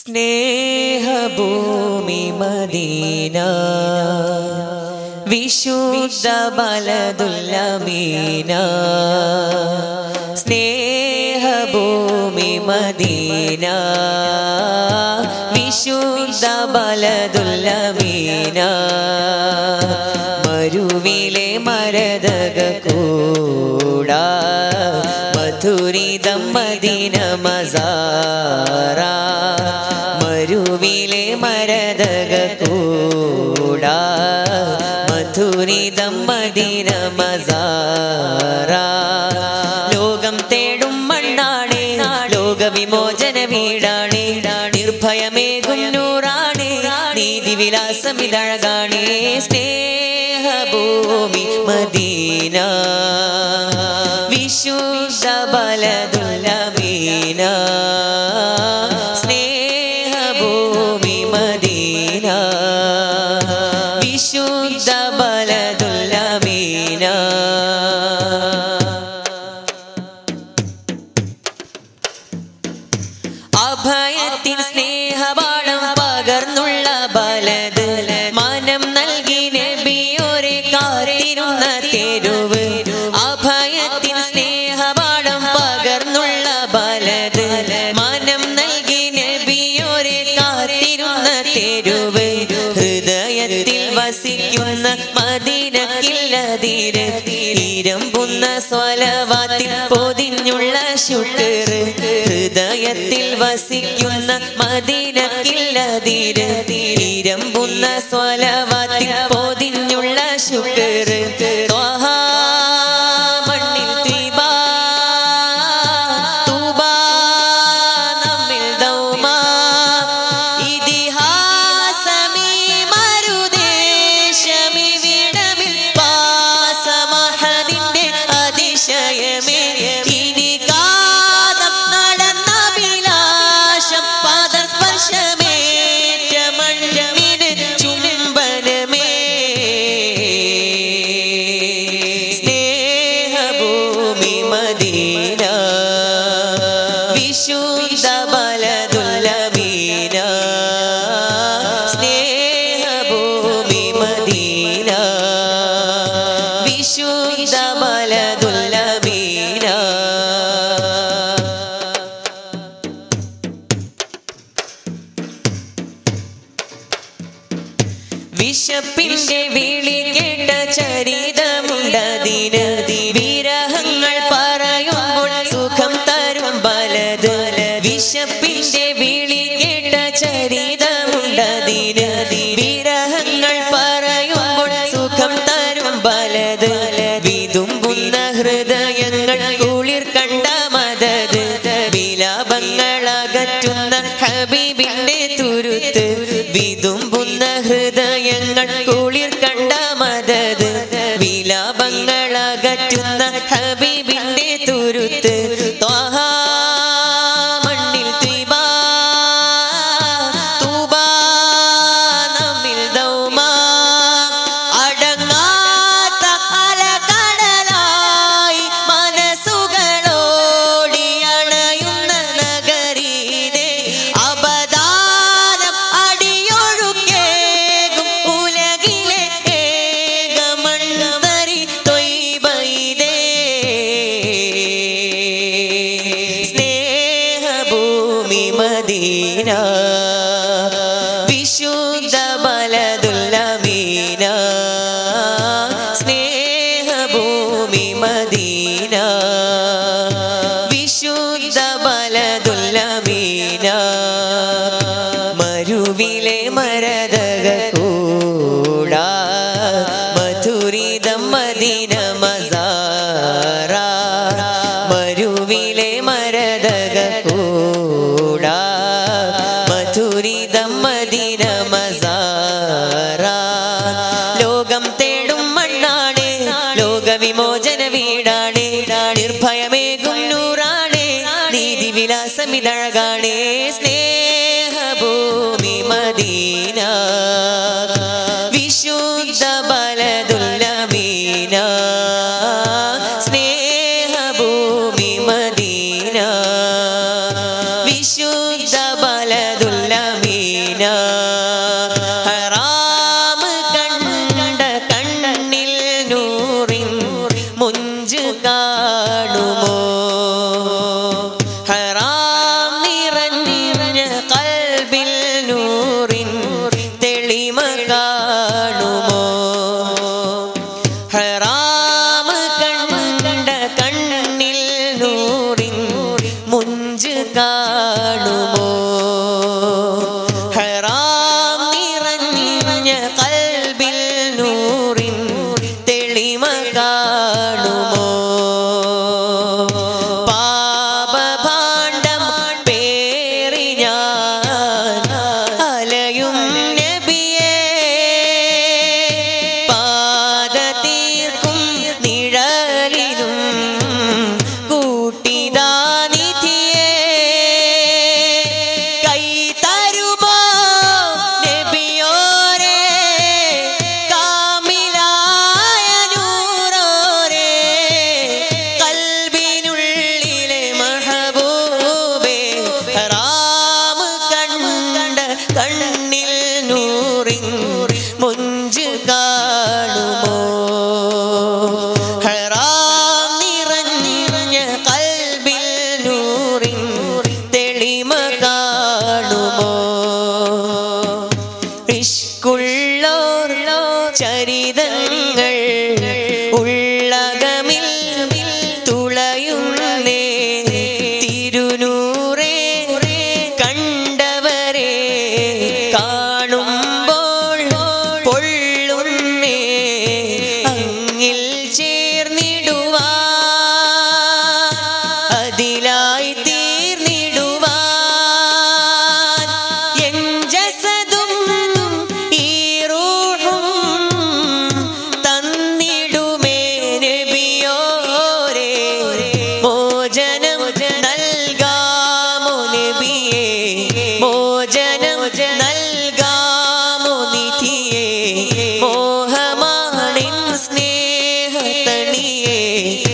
സ്നേഹഭൂമി Medina വിശുദ്ധ ബലദുല്ലമീന സ്നേഹഭൂമി Medina വിശുദ്ധ ബലദുല്ലമീന മരുവിലെ മരതക കൂടാ മധുരിതം മദീന. നിർഭയമേകും നൂറാണ് നീതി വിലാസമിതഴകാണ് സ്നേഹഭൂമി മദീന. വിശുദ്ധ ബലദുല്ലമീന സ്നേഹഭൂമി മദീന. മദീനക്കില്ലതീര് തീരമ്പുന്ന സ്വലവാത്തിൽ പൊതിഞ്ഞുള്ള ശുക്ർ ഹൃദയത്തിൽ വസിക്കുന്ന മദീനക്കില്ലതീര് തീരമ്പുന്ന സ്വലവാത്തിൽ പൊതിഞ്ഞുള്ള ശുക്ർ മദീന വിശുദ്ധ ബലദുല്ലമീന സ്നേഹഭൂമി മദീന. വിശുദ്ധ ബലദുല്ലമീന വിശപ്പിന്റെ വിളി വിശപ്പിന്റെ വിളി കേട്ട ചരിതമുണ്ടതിന് വിരഹങ്ങൾ പറയുമ്പോൾ സുഖം തരും പലത്. വിതുമ്പുന്ന ഹൃദയങ്ങൾ കുളിർ കണ്ട മതത് വിലാപങ്ങൾ അകറ്റുന്ന മധുരിതം മദീന മസാര മരുവിലെ മരതക കൂടാ. മധുരിതം മദീന മസാര ലോകം തേടും മണ്ണാണ്. ലോക വിമോചന വീടാണ്. നിർഭയമേകും നൂറാണ്. നീതി വിലാസമിതഴകാണ് സ്നേഹഭൂമി മദീന. കാണുമോ കണ്ണിൽ നൂറിൻ മുഞ്ച് കാണുമോ? ഹറാം നിറഞ്ഞ കൽബിൽ നൂറിൻ തെളിമ കാണുമോ? ഇഷ്കുള്ളോർ ചരിതങ്ങൾ लिए